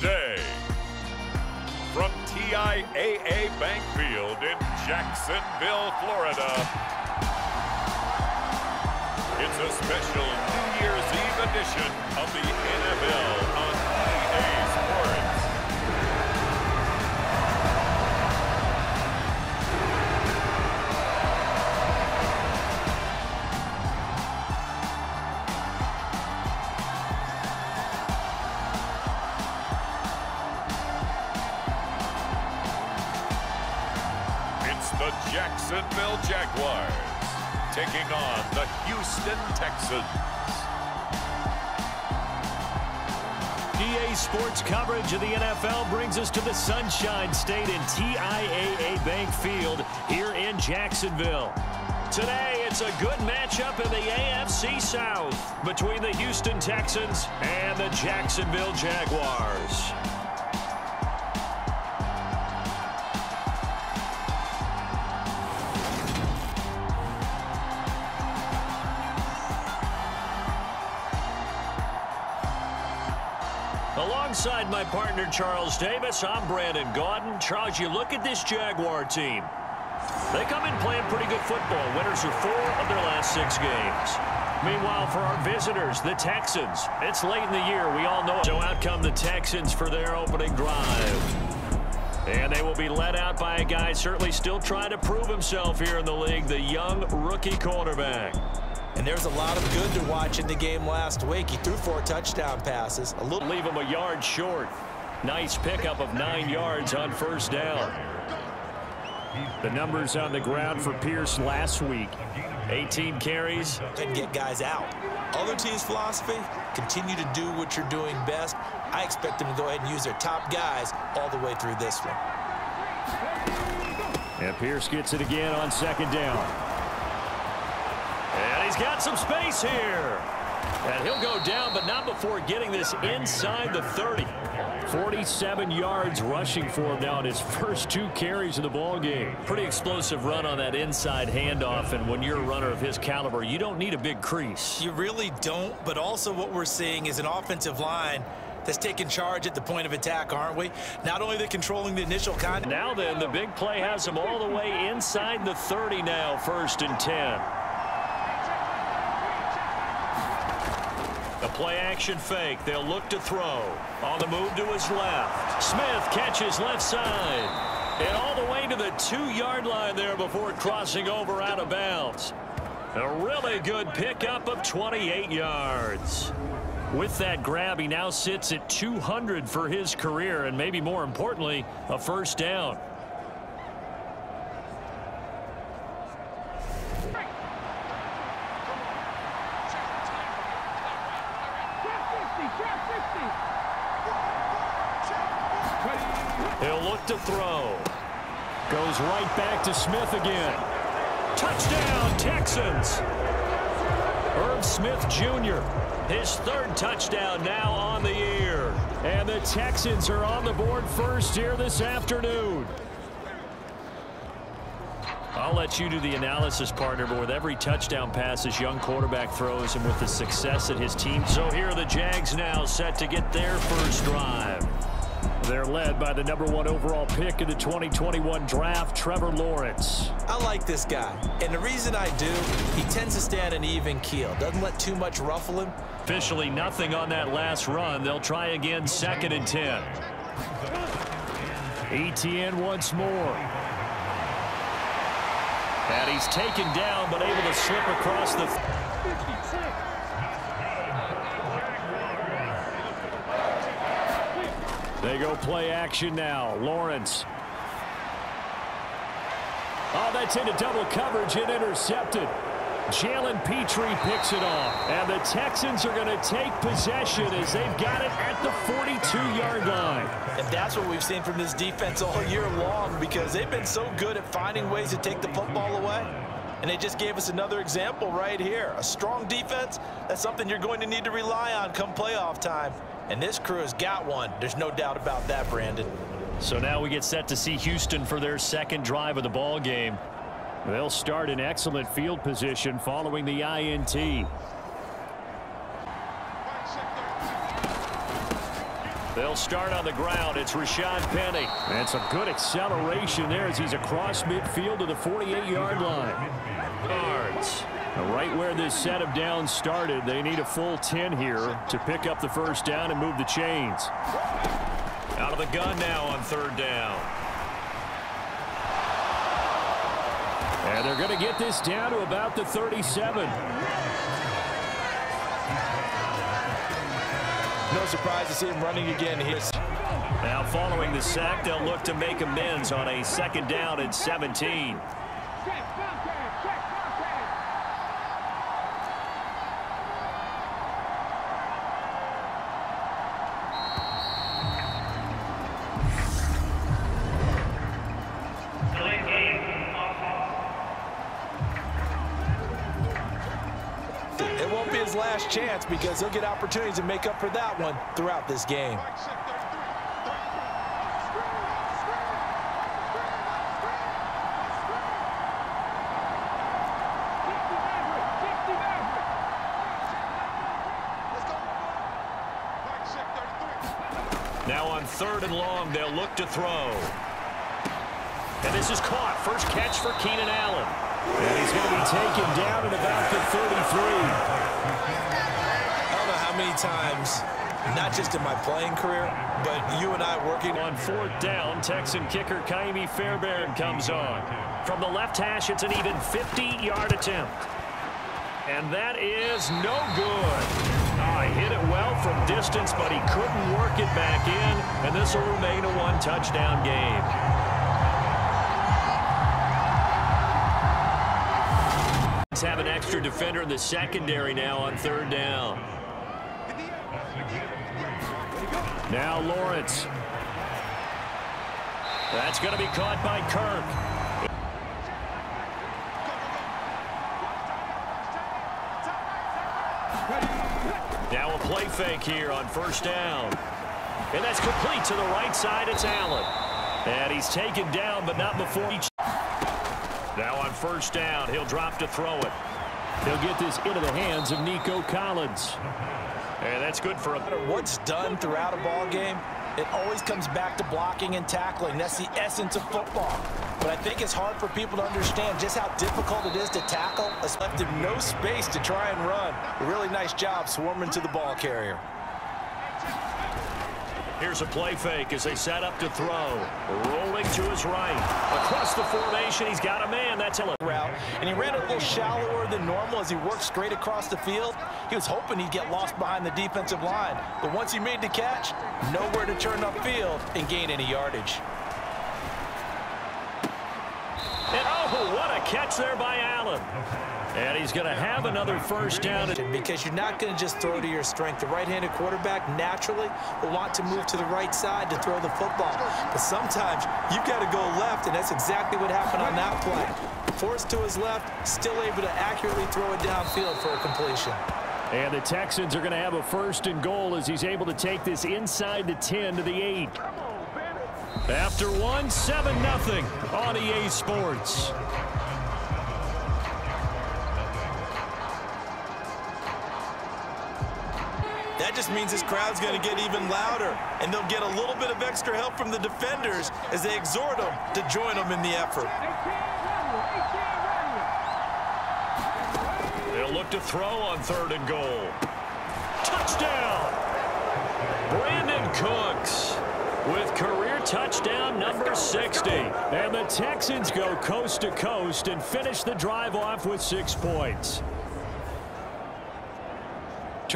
today. From TIAA Bank Field in Jacksonville, Florida, it's a special New Year's Eve edition of the NFL the Jacksonville Jaguars taking on the Houston Texans. EA Sports coverage of the NFL brings us to the Sunshine State in TIAA Bank Field here in Jacksonville. Today, it's a good matchup in the AFC South between the Houston Texans and the Jacksonville Jaguars. Partner, Charles Davis, I'm Brandon Gaudin. Charles, you look at this Jaguar team. They come in playing pretty good football. Winners of four of their last six games. Meanwhile, for our visitors, the Texans, it's late in the year. We all know it. So out come the Texans for their opening drive. And they will be led out by a guy certainly still trying to prove himself here in the league, the young rookie quarterback. And there's a lot of good to watch in the game last week. He threw four touchdown passes. A little Leave him a yard short. Nice pickup of nine yards on first down. The numbers on the ground for Pierce last week. 18 carries. and get guys out. Other teams' philosophy, continue to do what you're doing best. I expect them to go ahead and use their top guys all the way through this one. And Pierce gets it again on second down. And he's got some space here. And he'll go down, but not before getting this inside the 30. 47 yards rushing for him now in his first two carries of the ball game. Pretty explosive run on that inside handoff, and when you're a runner of his caliber, you don't need a big crease. You really don't, but also what we're seeing is an offensive line that's taking charge at the point of attack, aren't we? Not only they're controlling the initial contact. Now then, the big play has him all the way inside the 30 now, first and 10. The play action fake. They'll look to throw. On the move to his left. Smith catches left side. And all the way to the two-yard line there before crossing over out of bounds. A really good pickup of 28 yards. With that grab, he now sits at 200 for his career, and maybe more importantly, a first down. He'll look to throw. Goes right back to Smith again. Touchdown, Texans. Irv Smith Jr. His third touchdown now on the year. And the Texans are on the board first here this afternoon. I'll let you do the analysis, partner, but with every touchdown pass his young quarterback throws and with the success that his team... So here are the Jags now set to get their first drive. They're led by the number one overall pick in the 2021 draft, Trevor Lawrence. I like this guy, and the reason I do, he tends to stay on an even keel. Doesn't let too much ruffle him. Officially nothing on that last run. They'll try again second and 10. Etienne once more. And he's taken down but able to slip across the... They go play action now. Lawrence. Oh, that's into double coverage and intercepted. Jalen Pitre picks it off. And the Texans are going to take possession as they've got it at the 42-yard line. And that's what we've seen from this defense all year long because they've been so good at finding ways to take the football away. And they just gave us another example right here. A strong defense, that's something you're going to need to rely on come playoff time. And this crew has got one. There's no doubt about that, Brandon. So now we get set to see Houston for their second drive of the ball game. They'll start in excellent field position following the INT. They'll start on the ground. It's Rashad Penny. That's a good acceleration there as he's across midfield to the 48-yard line. Cards. Right where this set of downs started, they need a full 10 here to pick up the first down and move the chains. Out of the gun now on third down. And they're going to get this down to about the 37. No surprise to see him running again here. Now following the sack, they'll look to make amends on a second down at 17. Chance because he'll get opportunities to make up for that one throughout this game. Now on third and long, they'll look to throw. And this is caught. First catch for Keenan Allen. And he's going to be taken down at about the 33. Times, not just in my playing career, but you and I working On fourth down, Texan kicker Kaimi Fairbairn comes on. From the left hash, it's an even 50-yard attempt. And that is no good. Ah, hit it well from distance, but he couldn't work it back in, and this will remain a one-touchdown game. Have an extra defender in the secondary now on third down. Now Lawrence. That's going to be caught by Kirk. Now a play fake here on first down. And that's complete to the right side. It's Allen. And he's taken down, but not before he... Now on first down, he'll drop to throw it. He'll get this into the hands of Nico Collins. And that's good for a... what's done throughout a ball game, it always comes back to blocking and tackling. That's the essence of football. But I think it's hard for people to understand just how difficult it is to tackle. It's left him no space to try and run. Really nice job swarming to the ball carrier. Here's a play fake as they set up to throw. Rolling to his right. Across the formation, he's got a man. That's a route, and he ran a little shallower than normal as he worked straight across the field. He was hoping he'd get lost behind the defensive line, but once he made the catch, nowhere to turn upfield and gain any yardage. And oh, what a catch there by Allen. And he's going to have another first down. Because you're not going to just throw to your strength. The right-handed quarterback naturally will want to move to the right side to throw the football. But sometimes you've got to go left, and that's exactly what happened on that play. Forced to his left, still able to accurately throw it downfield for a completion. And the Texans are going to have a first and goal as he's able to take this inside the 10 to the 8. After one, 7-0 on EA Sports. Just means this crowd's going to get even louder, and they'll get a little bit of extra help from the defenders as they exhort them to join them in the effort. They'll look to throw on third and goal. Touchdown! Brandin Cooks with career touchdown number 60. And the Texans go coast to coast and finish the drive off with six points.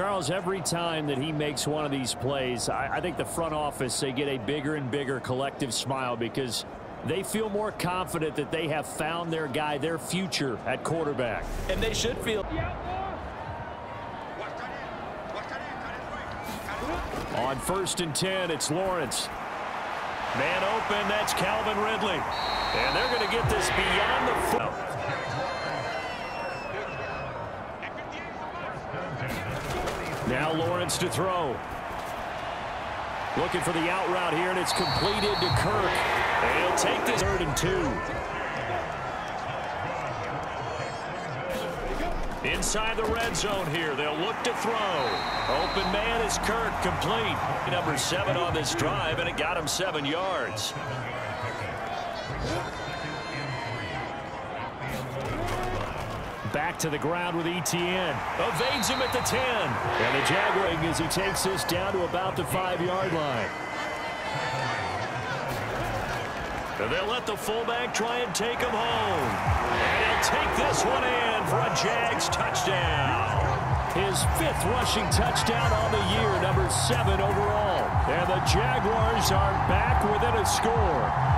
Charles, every time that he makes one of these plays, I, I think the front office, they get a bigger and bigger collective smile because they feel more confident that they have found their guy, their future at quarterback. And they should feel... On first and 10, it's Lawrence. Man open, that's Calvin Ridley. And they're going to get this beyond the foot. Now Lawrence to throw. Looking for the out route here, and it's completed to Kirk. And he'll take this third and two. inside the red zone here. They'll look to throw. Open man is Kirk, complete. Number seven on this drive, and it got him seven yards. To the ground with Etienne. Evades him at the 10. And the Jaguar as he takes this down to about the five-yard line. And they'll let the fullback try and take him home. And he'll take this one in for a Jags touchdown. His fifth rushing touchdown on the year, number seven overall. And the Jaguars are back within a score.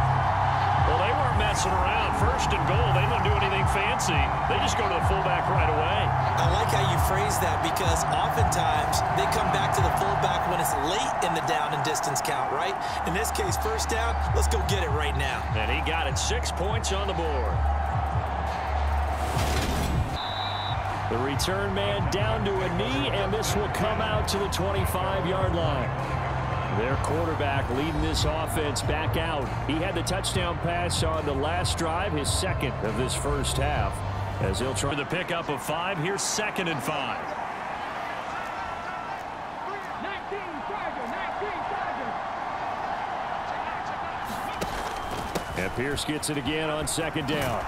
Well, they weren't messing around. First and goal, they don't do anything fancy. They just go to the fullback right away. I like how you phrase that because oftentimes they come back to the fullback when it's late in the down and distance count, right? In this case, first down, let's go get it right now. And he got it six points on the board. The return man down to a knee, and this will come out to the 25-yard line. Their quarterback leading this offense back out. He had the touchdown pass on the last drive, his second of this first half. As he'll try for the pickup of five, here's second and five. And Pierce gets it again on second down.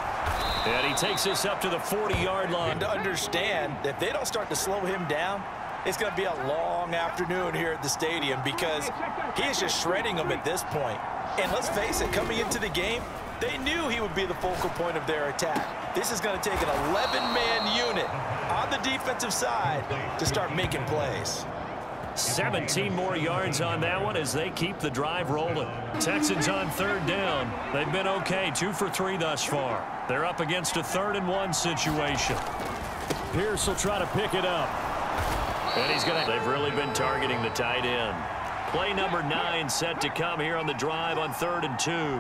And he takes this up to the 40-yard line. And to understand, if they don't start to slow him down, it's going to be a long afternoon here at the stadium because he is just shredding them at this point. And let's face it, coming into the game, they knew he would be the focal point of their attack. This is going to take an 11-man unit on the defensive side to start making plays. 17 more yards on that one as they keep the drive rolling. Texans on third down. They've been okay, two for three thus far. They're up against a third and one situation. Pierce will try to pick it up. And he's going to... They've really been targeting the tight end. Play number nine set to come here on the drive on third and two.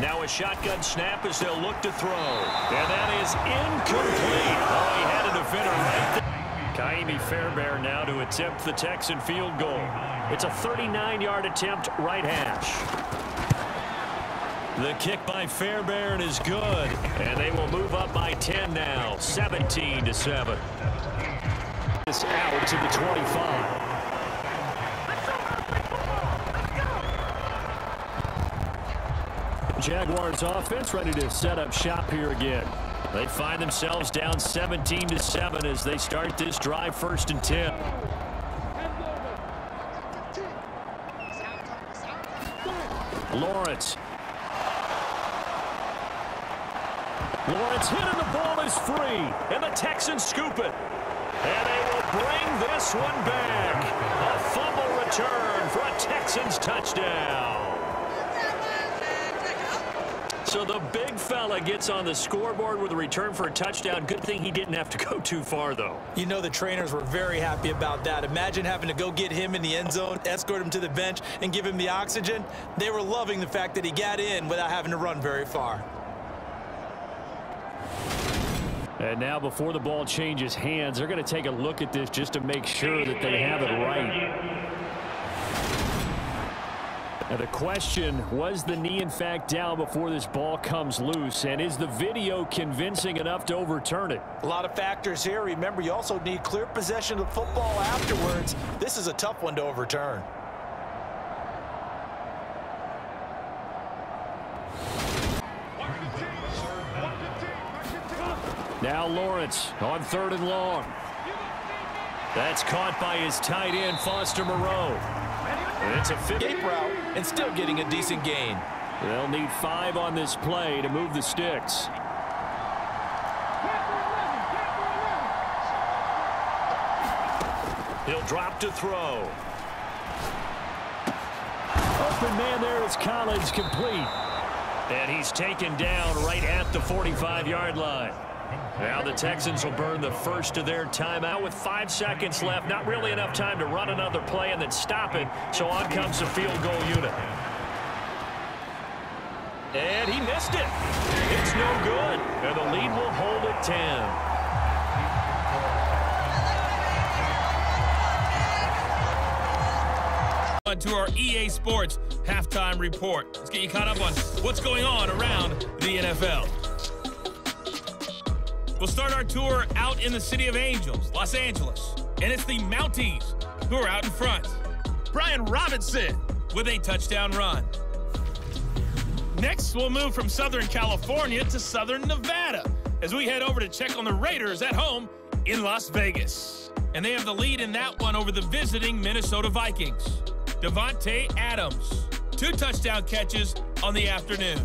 Now a shotgun snap as they'll look to throw. And that is incomplete. Oh, he had a defender right there. Ka'imi Fairbairn now to attempt the Texan field goal. It's a 39-yard attempt right hash. The kick by Fairbairn is good, and they will move up by 10 now, 17 to 7. This out to the 25. Jaguars offense ready to set up shop here again. They find themselves down 17 to 7 as they start this drive first and 10. Lawrence Lawrence hit and the ball is free. And the Texans scoop it. And they will bring this one back. A fumble return for a Texans touchdown. So the big fella gets on the scoreboard with a return for a touchdown. Good thing he didn't have to go too far, though. You know the trainers were very happy about that. Imagine having to go get him in the end zone, escort him to the bench, and give him the oxygen. They were loving the fact that he got in without having to run very far. And now before the ball changes hands, they're going to take a look at this just to make sure that they have it right. Now the question, was the knee in fact down before this ball comes loose? And is the video convincing enough to overturn it? A lot of factors here. Remember, you also need clear possession of the football afterwards. This is a tough one to overturn. Now Lawrence on third and long. That's caught by his tight end, Foster Moreau. And it's a escape route and still getting a decent gain. They'll need five on this play to move the sticks. He'll drop to throw. Open man there is Collins complete. And he's taken down right at the 45-yard line. Now the Texans will burn the first of their timeout with five seconds left. Not really enough time to run another play and then stop it. So on comes the field goal unit. And he missed it. It's no good. And the lead will hold at 10. to our EA Sports halftime report. Let's get you caught up on what's going on around the NFL. We'll start our tour out in the City of Angels, Los Angeles. And it's the Mounties who are out in front. Brian Robinson with a touchdown run. Next, we'll move from Southern California to Southern Nevada as we head over to check on the Raiders at home in Las Vegas. And they have the lead in that one over the visiting Minnesota Vikings. Davante Adams, two touchdown catches on the afternoon.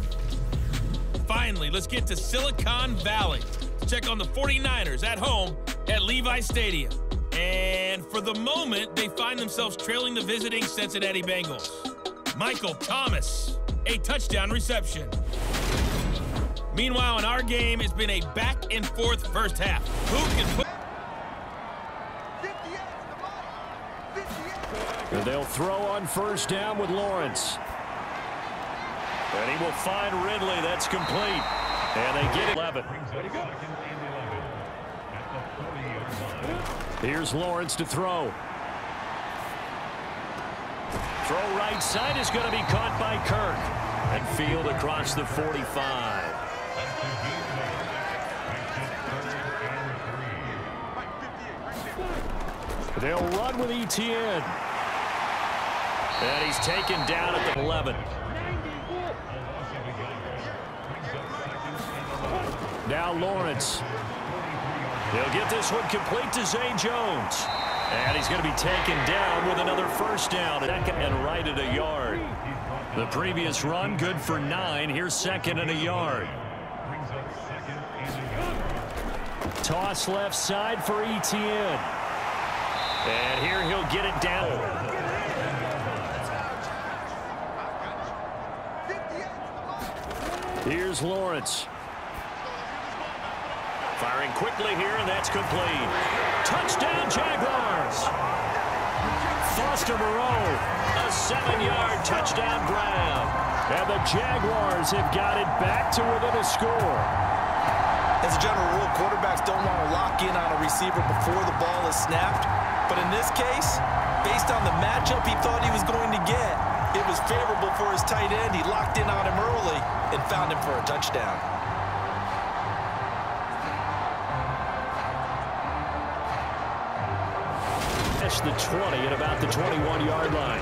Finally, let's get to Silicon Valley check on the 49ers at home at Levi Stadium. And for the moment, they find themselves trailing the visiting Cincinnati Bengals. Michael Thomas, a touchdown reception. Meanwhile, in our game, it's been a back and forth first half. Who can put... And they'll throw on first down with Lawrence. And he will find Ridley. That's complete. And they get it. 11. Here's Lawrence to throw. Throw right side is going to be caught by Kirk. And field across the 45. They'll run with Etienne. And he's taken down at the 11. Now Lawrence. He'll get this one complete to Zay Jones. And he's going to be taken down with another first down. Second And right at a yard. The previous run good for nine. Here's second and a yard. Toss left side for Etienne. And here he'll get it down. Here's Lawrence. Firing quickly here, and that's complete. Touchdown, Jaguars! Foster Moreau, a seven-yard touchdown grab. And the Jaguars have got it back to within a score. As a general rule, quarterbacks don't want to lock in on a receiver before the ball is snapped. But in this case, based on the matchup he thought he was going to get, it was favorable for his tight end. He locked in on him early and found him for a touchdown. The 20 at about the 21-yard line.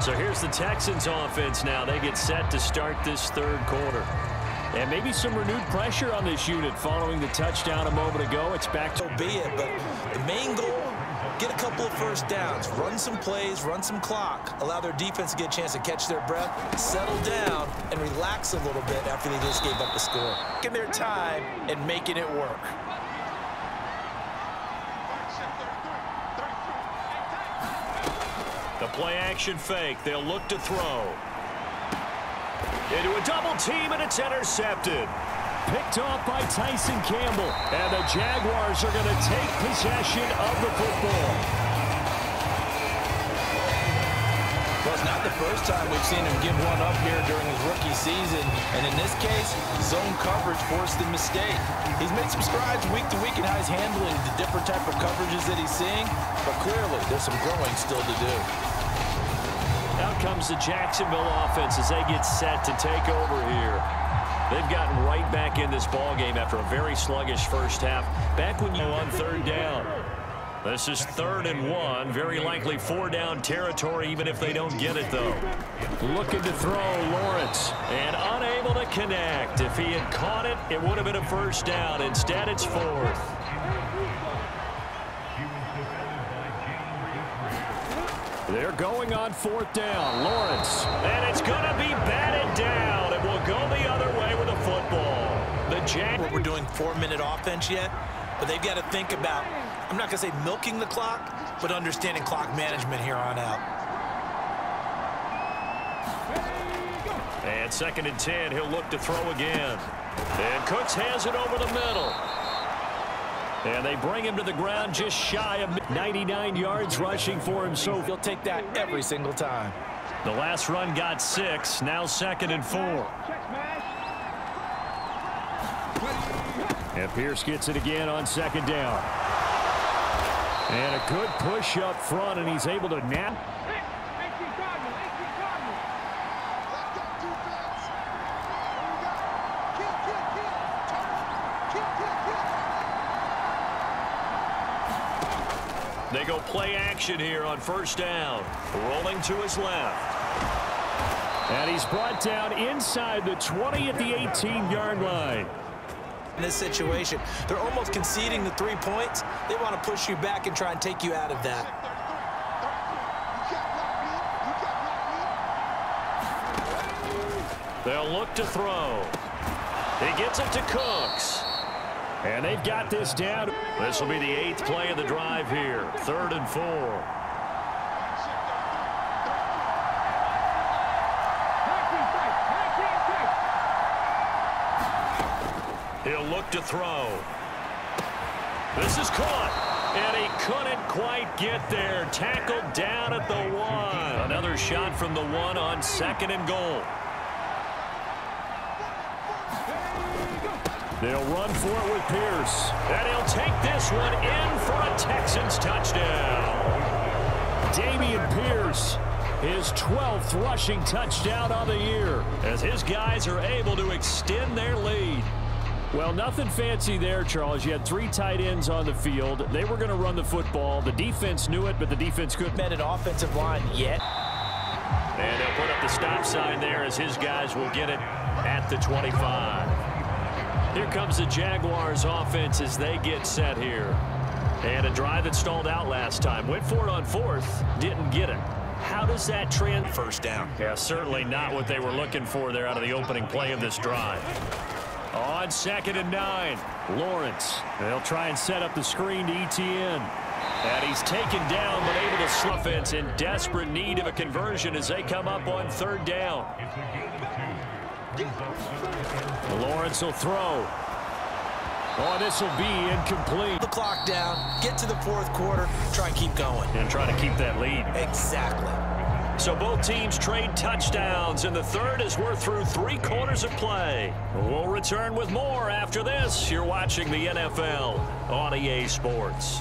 So here's the Texans offense now. They get set to start this third quarter. And maybe some renewed pressure on this unit following the touchdown a moment ago. It's back to... Be it, but the main goal, get a couple of first downs, run some plays, run some clock, allow their defense to get a chance to catch their breath, settle down, and relax a little bit after they just gave up the score. Taking their time and making it work. The play action fake. They'll look to throw. Into a double team, and it's intercepted. Picked off by Tyson Campbell. And the Jaguars are going to take possession of the football. First time we've seen him give one up here during his rookie season. And in this case, zone coverage forced the mistake. He's made some strides week to week in how he's handling the different type of coverages that he's seeing. But clearly, there's some growing still to do. Out comes the Jacksonville offense as they get set to take over here. They've gotten right back in this ball game after a very sluggish first half. Back when you on third down. This is third and one. Very likely four down territory, even if they don't get it, though. Looking to throw, Lawrence. And unable to connect. If he had caught it, it would have been a first down. Instead, it's fourth. They're going on fourth down. Lawrence. And it's going to be batted down. It will go the other way with a football. The Jag We're doing four-minute offense yet, but they've got to think about, I'm not going to say milking the clock, but understanding clock management here on out. And second and 10, he'll look to throw again. And Cooks has it over the middle. And they bring him to the ground just shy of 99 yards rushing for him. So He'll take that every single time. the last run got six. Now second and four. And Pierce gets it again on second down. And a good push up front, and he's able to nap. They go play action here on first down. Rolling to his left. And he's brought down inside the 20 at the 18-yard line. In this situation, they're almost conceding the three points. They want to push you back and try and take you out of that. They'll look to throw. He gets it to Cooks. And they've got this down. This will be the eighth play of the drive here. Third and four. He'll look to throw. This is caught. And he couldn't quite get there. Tackled down at the one. Another shot from the one on second and goal. They'll run for it with Pierce. And he'll take this one in for a Texans touchdown. Dameon Pierce, his 12th rushing touchdown of the year. As his guys are able to extend their lead. Well, nothing fancy there, Charles. You had three tight ends on the field. They were going to run the football. The defense knew it, but the defense couldn't. Met an offensive line yet. And they'll put up the stop sign there as his guys will get it at the 25. Here comes the Jaguars offense as they get set here. And a drive that stalled out last time. Went for it on fourth. Didn't get it. How does that trend? First down. Yeah, certainly not what they were looking for there out of the opening play of this drive. On second and nine, Lawrence. They'll try and set up the screen to Etienne. And he's taken down but able to slough it in desperate need of a conversion as they come up on third down. Lawrence will throw. Oh, this will be incomplete. The clock down, get to the fourth quarter, try and keep going. And try to keep that lead. Exactly. So both teams trade touchdowns, and the third as we're through three quarters of play. We'll return with more after this. You're watching the NFL on EA Sports.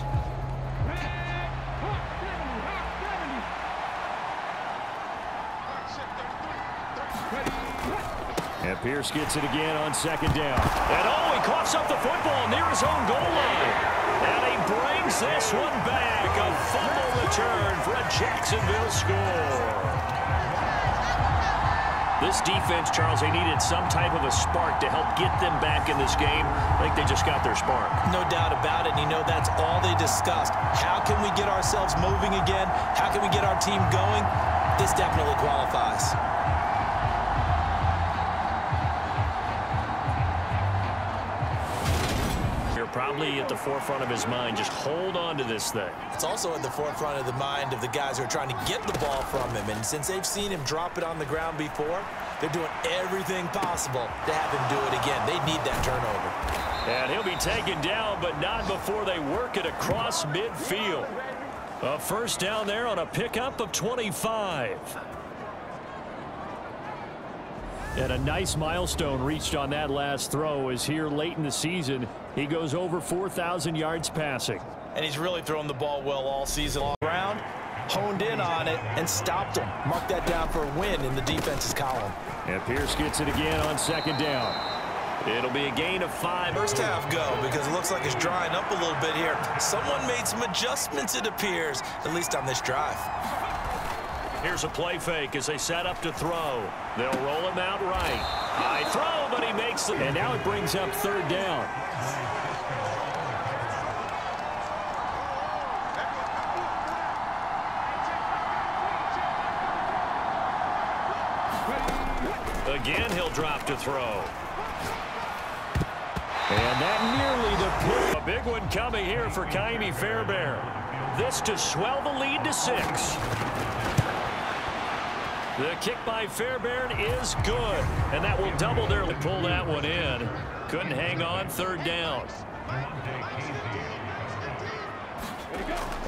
And Pierce gets it again on second down. And oh, he coughs up the football near his own goal line. And he brings this one back. A fumble return for a Jacksonville score. This defense, Charles, they needed some type of a spark to help get them back in this game. I think they just got their spark. No doubt about it. And you know that's all they discussed. How can we get ourselves moving again? How can we get our team going? This definitely qualifies. The forefront of his mind. Just hold on to this thing. It's also at the forefront of the mind of the guys who are trying to get the ball from him. And since they've seen him drop it on the ground before, they're doing everything possible to have him do it again. They need that turnover. And he'll be taken down, but not before they work it across midfield. A first down there on a pickup of 25. And a nice milestone reached on that last throw is here late in the season. He goes over 4,000 yards passing. And he's really thrown the ball well all season long. Round, honed in on it, and stopped him. Mark that down for a win in the defense's column. And Pierce gets it again on second down. It'll be a gain of five. First half go because it looks like it's drying up a little bit here. Someone made some adjustments, it appears, at least on this drive. Here's a play fake as they set up to throw. They'll roll him out right. High throw, but he makes it. And now it brings up third down. Again, he'll drop to throw. And that nearly the pick. A big one coming here for Ka'imi Fairbairn. This to swell the lead to six. The kick by Fairbairn is good, and that will double their pull that one in. Couldn't hang on third down.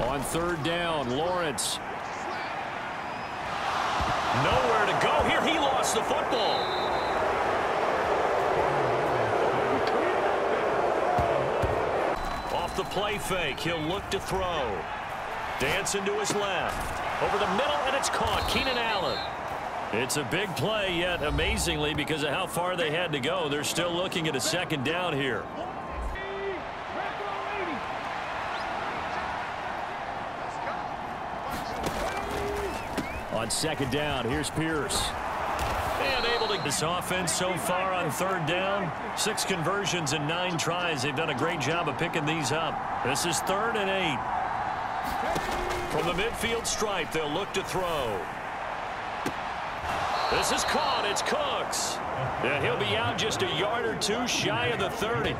On third down, Lawrence. Nowhere to go here. He lost the football. Off the play fake, he'll look to throw. Dancing to his left. Over the middle, and it's caught. Keenan Allen. It's a big play, yet amazingly, because of how far they had to go, they're still looking at a second down here. On second down, here's Pierce. And able to this offense so far on third down. Six conversions and nine tries. They've done a great job of picking these up. This is third and eight. From the midfield stripe, they'll look to throw. This is caught. It's Cooks. And he'll be out just a yard or two shy of the 30.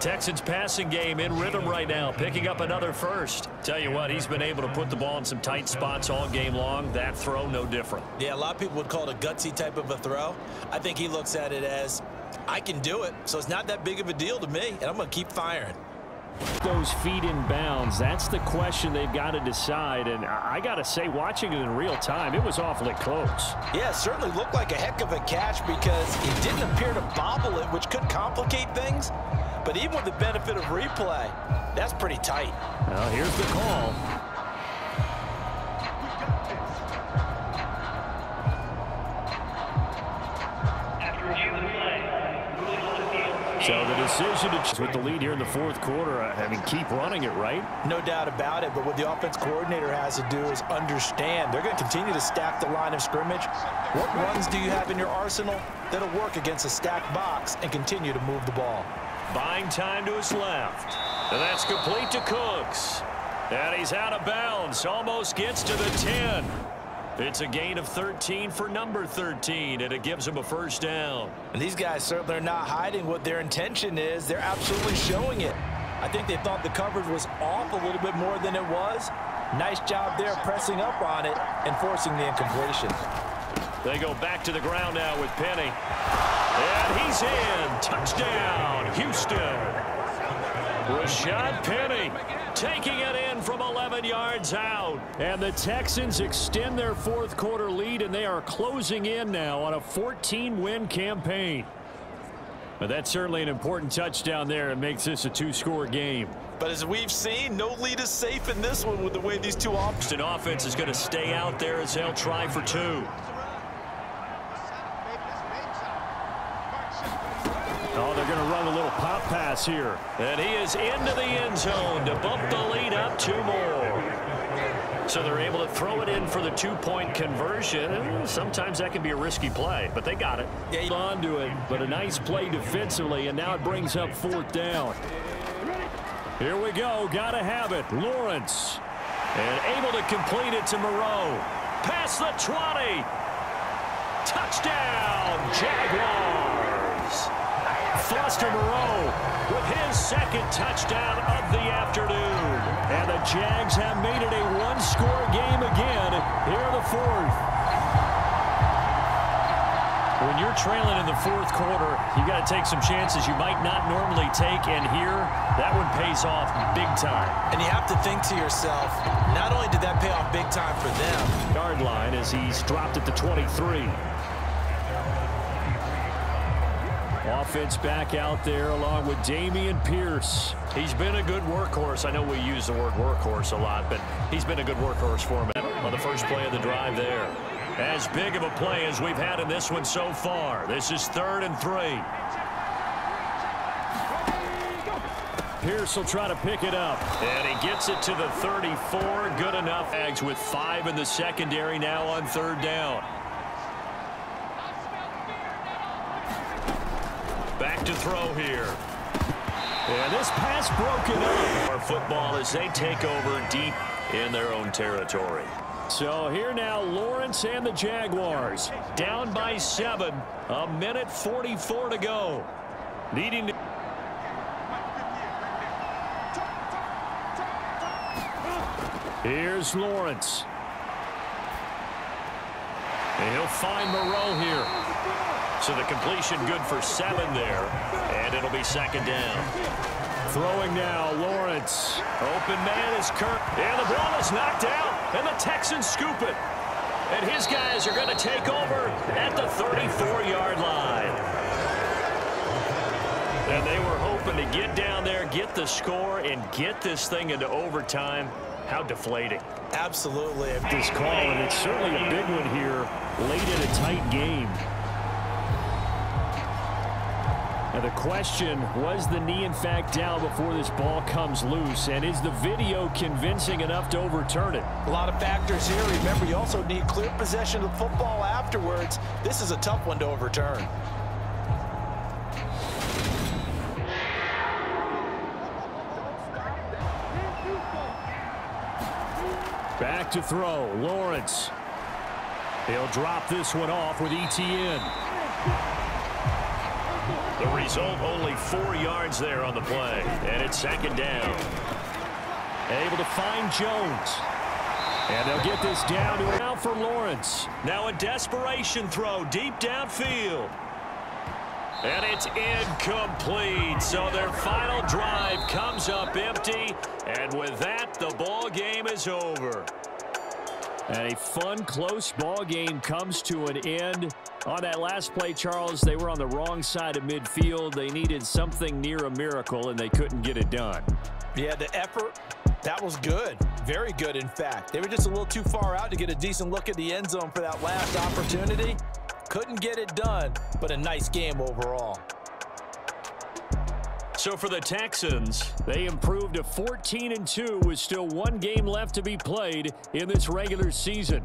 Texans passing game in rhythm right now, picking up another first. Tell you what, he's been able to put the ball in some tight spots all game long. That throw, no different. Yeah, a lot of people would call it a gutsy type of a throw. I think he looks at it as, I can do it, so it's not that big of a deal to me, and I'm going to keep firing. Those feet in bounds, that's the question they've got to decide. And I got to say, watching it in real time, it was awfully close. Yeah, it certainly looked like a heck of a catch because he didn't appear to bobble it, which could complicate things. But even with the benefit of replay, that's pretty tight. Well, here's the call. So the decision to with the lead here in the fourth quarter, uh, I mean, keep running it, right? No doubt about it, but what the offense coordinator has to do is understand they're going to continue to stack the line of scrimmage. What runs do you have in your arsenal that'll work against a stacked box and continue to move the ball? Buying time to his left. And that's complete to Cooks. And he's out of bounds. Almost gets to the 10. It's a gain of 13 for number 13, and it gives him a first down. And these guys certainly are not hiding what their intention is. They're absolutely showing it. I think they thought the coverage was off a little bit more than it was. Nice job there pressing up on it and forcing the incompletion. They go back to the ground now with Penny. And he's in. Touchdown, Houston. Rashad Penny taking it in from 11 yards out. And the Texans extend their fourth quarter lead, and they are closing in now on a 14-win campaign. But that's certainly an important touchdown there. It makes this a two-score game. But as we've seen, no lead is safe in this one with the way these two offenses. Offense is going to stay out there as they'll try for two. Oh, they're going to run a little pop pass here. And he is into the end zone to bump the lead up two more. So they're able to throw it in for the two-point conversion. Sometimes that can be a risky play, but they got it. Yeah, onto it, but a nice play defensively, and now it brings up fourth down. Here we go. Got to have it. Lawrence. And able to complete it to Moreau. Past the 20. Touchdown, Jaguars. Foster Moreau with his second touchdown of the afternoon. And the Jags have made it a one-score game again here in the fourth. When you're trailing in the fourth quarter, you got to take some chances you might not normally take, and here, that one pays off big time. And you have to think to yourself, not only did that pay off big time for them. Yard line as he's dropped it to 23. Offense back out there along with Dameon Pierce. He's been a good workhorse. I know we use the word workhorse a lot, but he's been a good workhorse for him on the first play of the drive there. As big of a play as we've had in this one so far. This is third and three. Pierce will try to pick it up. And he gets it to the 34. Good enough. Ags with five in the secondary now on third down. Back to throw here. And this pass broken up. Our football as they take over deep in their own territory. So here now, Lawrence and the Jaguars. Down by seven. A minute 44 to go. Needing to... Here's Lawrence. And he'll find Moreau here. So the completion good for seven there. And it'll be second down. Throwing now, Lawrence. Open man is Kirk. And the ball is knocked out. And the Texans scoop it. And his guys are going to take over at the 34-yard line. And they were hoping to get down there, get the score, and get this thing into overtime. How deflating. Absolutely. This call, and it's certainly a big one here late in a tight game. The question, was the knee in fact down before this ball comes loose? And is the video convincing enough to overturn it? A lot of factors here. Remember, you also need clear possession of the football afterwards. This is a tough one to overturn. Back to throw, Lawrence. He'll drop this one off with Etienne. Result, only four yards there on the play, and it's second down. Able to find Jones. And they'll get this down now for Lawrence. Now a desperation throw deep downfield. And it's incomplete. So their final drive comes up empty. And with that, the ball game is over. And a fun, close ball game comes to an end. On that last play, Charles, they were on the wrong side of midfield. They needed something near a miracle, and they couldn't get it done. Yeah, the effort, that was good. Very good, in fact. They were just a little too far out to get a decent look at the end zone for that last opportunity. Couldn't get it done, but a nice game overall. So for the Texans, they improved to 14 and 2 with still one game left to be played in this regular season.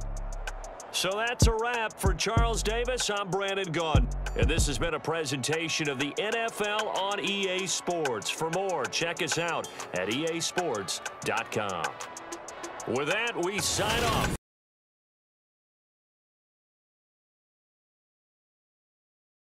So that's a wrap for Charles Davis. I'm Brandon Gaudin. And this has been a presentation of the NFL on EA Sports. For more, check us out at easports.com. With that, we sign off.